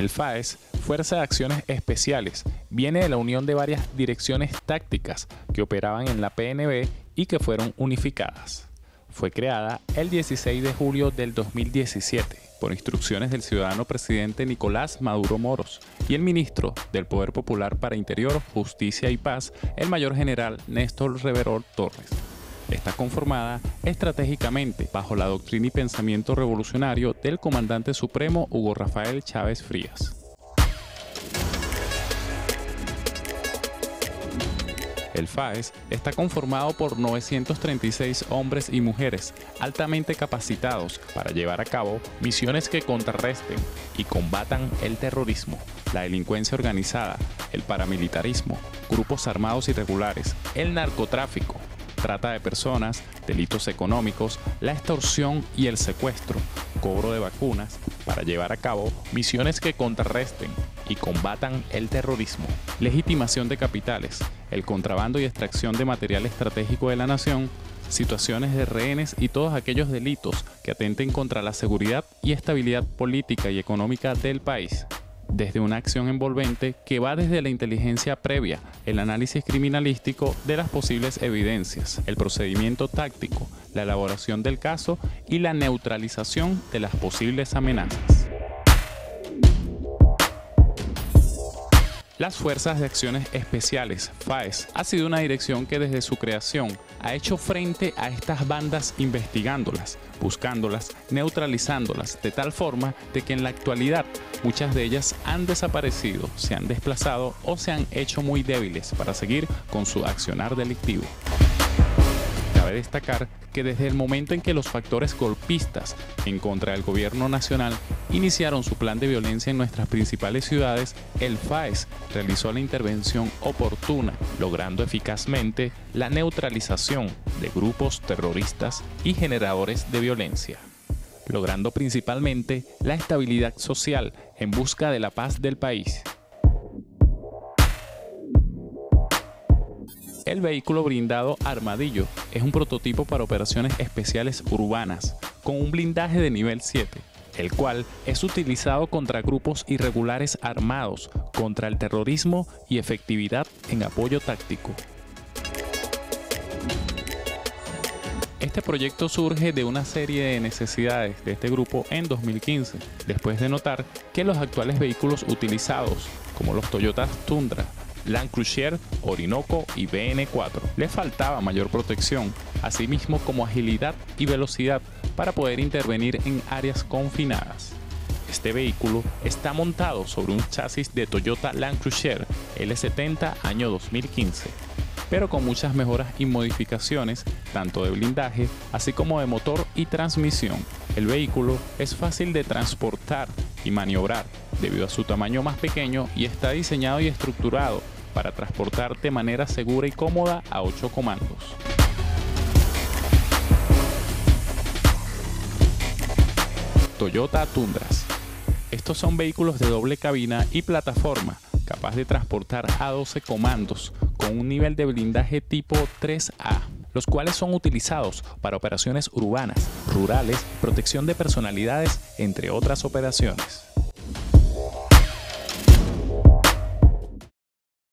El FAES, Fuerza de Acciones Especiales, viene de la unión de varias direcciones tácticas que operaban en la PNB y que fueron unificadas. Fue creada el 16 de julio del 2017 por instrucciones del ciudadano presidente Nicolás Maduro Moros y el ministro del Poder Popular para Interior, Justicia y Paz, el mayor general Néstor Reverol Torres. Está conformada estratégicamente bajo la doctrina y pensamiento revolucionario del comandante supremo Hugo Rafael Chávez Frías. El FAES está conformado por 936 hombres y mujeres altamente capacitados para llevar a cabo misiones que contrarresten y combatan el terrorismo, la delincuencia organizada, el paramilitarismo, grupos armados irregulares, el narcotráfico, trata de personas, delitos económicos, la extorsión y el secuestro, cobro de vacunas, para llevar a cabo misiones que contrarresten y combatan el terrorismo, legitimación de capitales, el contrabando y extracción de material estratégico de la nación, situaciones de rehenes y todos aquellos delitos que atenten contra la seguridad y estabilidad política y económica del país desde una acción envolvente que va desde la inteligencia previa, el análisis criminalístico de las posibles evidencias, el procedimiento táctico, la elaboración del caso y la neutralización de las posibles amenazas. Las Fuerzas de Acciones Especiales, FAES, ha sido una dirección que desde su creación ha hecho frente a estas bandas investigándolas, buscándolas, neutralizándolas, de tal forma de que en la actualidad muchas de ellas han desaparecido, se han desplazado o se han hecho muy débiles para seguir con su accionar delictivo destacar que desde el momento en que los factores golpistas en contra del gobierno nacional iniciaron su plan de violencia en nuestras principales ciudades, el FAES realizó la intervención oportuna, logrando eficazmente la neutralización de grupos terroristas y generadores de violencia logrando principalmente la estabilidad social en busca de la paz del país. El vehículo blindado Armadillo es un prototipo para operaciones especiales urbanas, con un blindaje de nivel 7, el cual es utilizado contra grupos irregulares armados, contra el terrorismo y efectividad en apoyo táctico. Este proyecto surge de una serie de necesidades de este grupo en 2015, después de notar que los actuales vehículos utilizados, como los Toyota Tundra, Land Cruiser, Orinoco y BN4. Le faltaba mayor protección, así mismo como agilidad y velocidad para poder intervenir en áreas confinadas. Este vehículo está montado sobre un chasis de Toyota Land Cruiser L70 año 2015, pero con muchas mejoras y modificaciones, tanto de blindaje, así como de motor y transmisión. El vehículo es fácil de transportar y maniobrar debido a su tamaño más pequeño y está diseñado y estructurado para transportar de manera segura y cómoda a 8 comandos. Toyota Tundras. Estos son vehículos de doble cabina y plataforma, capaz de transportar a 12 comandos con un nivel de blindaje tipo 3A los cuales son utilizados para operaciones urbanas, rurales, protección de personalidades, entre otras operaciones.